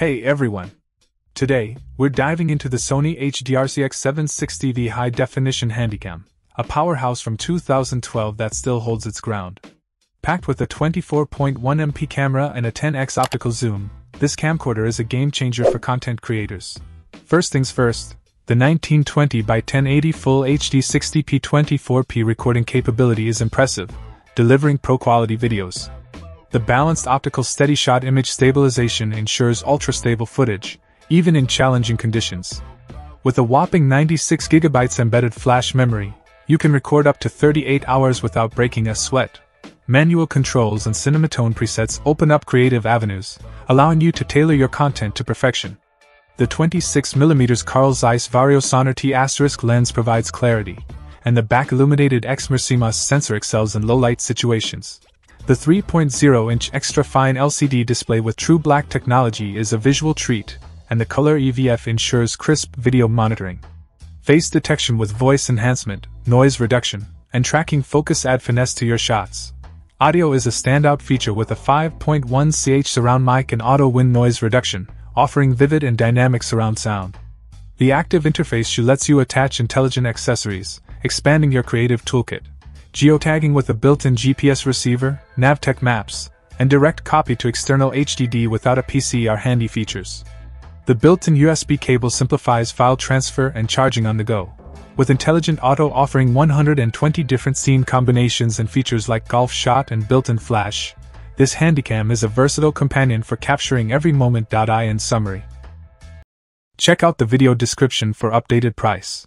Hey everyone! Today, we're diving into the Sony HDRCX 760V High Definition Handycam, a powerhouse from 2012 that still holds its ground. Packed with a 24.1MP camera and a 10x optical zoom, this camcorder is a game changer for content creators. First things first, the 1920 by 1080 Full HD 60p 24p recording capability is impressive, delivering pro quality videos. The balanced optical steady shot image stabilization ensures ultra stable footage, even in challenging conditions. With a whopping 96GB embedded flash memory, you can record up to 38 hours without breaking a sweat. Manual controls and cinematone presets open up creative avenues, allowing you to tailor your content to perfection. The 26mm Carl Zeiss Vario Sonnar T lens provides clarity, and the back illuminated Exmor CMOS sensor excels in low light situations. The 3.0 inch extra fine LCD display with true black technology is a visual treat, and the color EVF ensures crisp video monitoring. Face detection with voice enhancement, noise reduction, and tracking focus add finesse to your shots. Audio is a standout feature with a 5.1 ch surround mic and auto wind noise reduction, offering vivid and dynamic surround sound. The active interface lets you attach intelligent accessories, expanding your creative toolkit geotagging with a built-in GPS receiver, Navteq maps, and direct copy to external HDD without a PC are handy features. The built-in USB cable simplifies file transfer and charging on the go. With Intelligent Auto offering 120 different scene combinations and features like golf shot and built-in flash, this handycam is a versatile companion for capturing every moment. I in summary. Check out the video description for updated price.